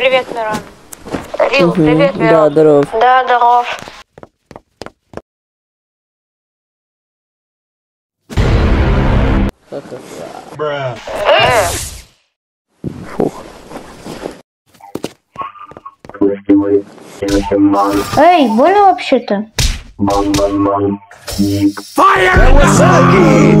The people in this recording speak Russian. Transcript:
Привет, Мирон. Рил, угу. привет, Мирон. Да, здоров. Да, здоров. Фух. Эй, больно вообще-то? Фаер!